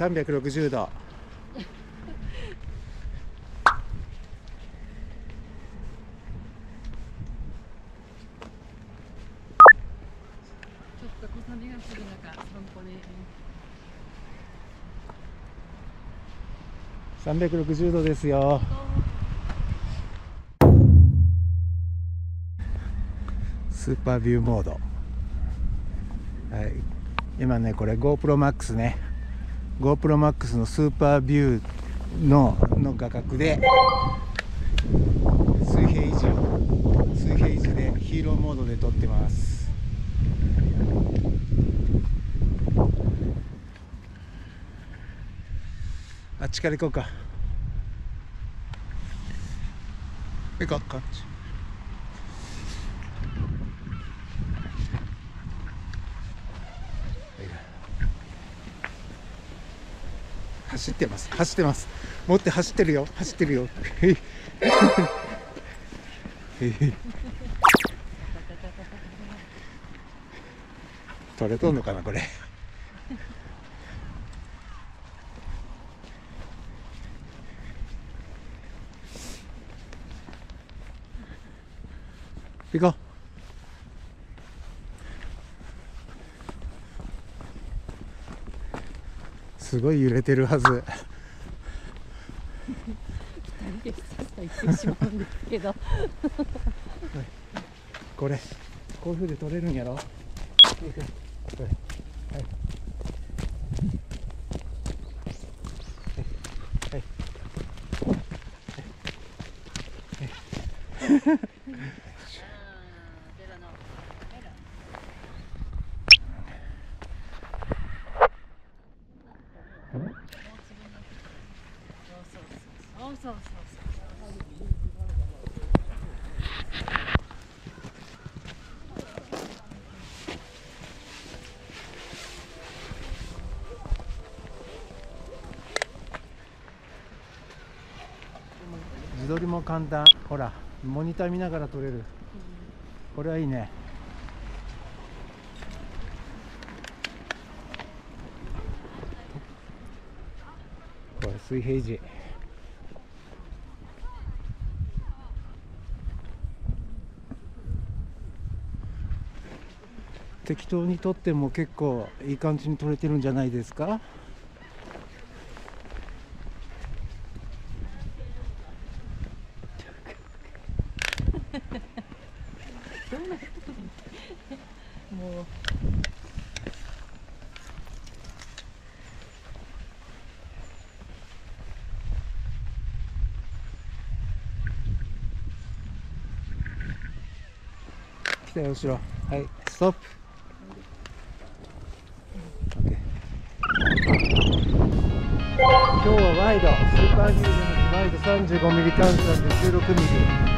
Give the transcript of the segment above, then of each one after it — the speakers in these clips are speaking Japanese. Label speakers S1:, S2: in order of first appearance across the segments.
S1: 360度
S2: ちょっと小雨が降る中散歩で
S1: 360度ですよ。スーパービューモード。はい。今ねこれ GoProMax ね。GoProMax のスーパービューのの画角で水平維持を水平維持でヒーローモードで撮ってます。あっちから行こうか。行こう。か走ってます。走ってます。持って走ってるよ。走ってるよ。へい。取れとんのかなこれ。行こう。すごい揺れてるはず。
S2: 二人でさっさ行ってしまうんですけど。
S1: これこういうふうで取れるんやろ？これはい。はい
S2: そうそうそう
S1: 自撮りも簡単。ほらモニター見ながら撮れる。これはいいね。これ水平時。適当に撮っても結構いい感じに撮れてるんじゃないですか？
S2: もう。
S1: 来たよ後ろ。はいストップ今日はワイドスーパーニューズのワイド 35mm 換算で 16mm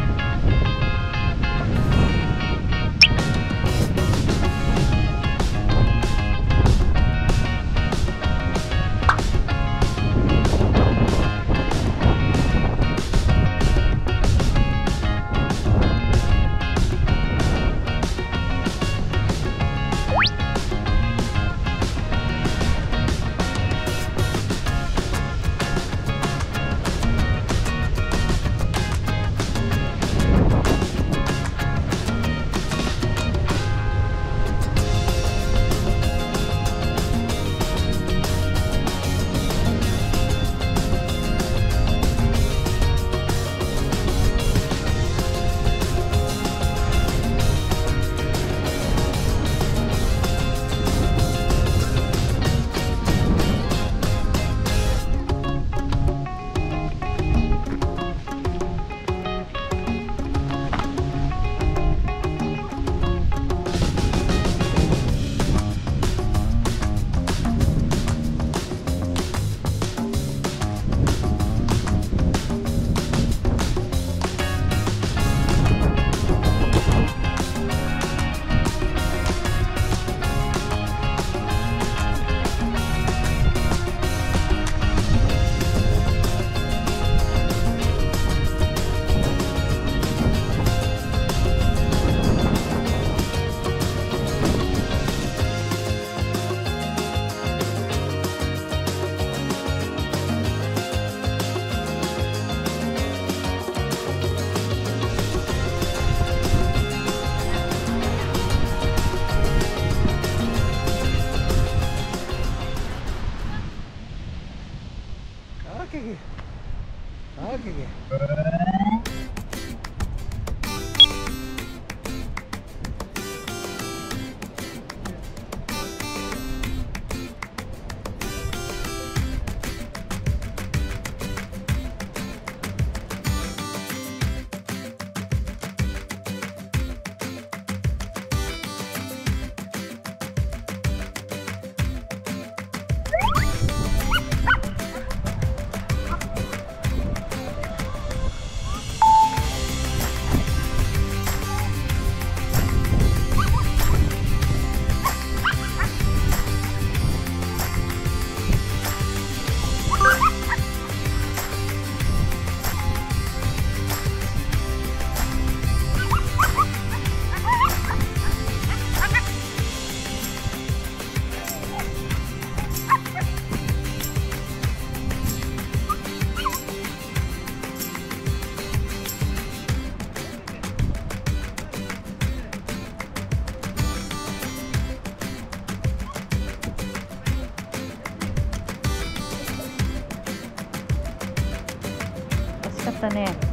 S1: 那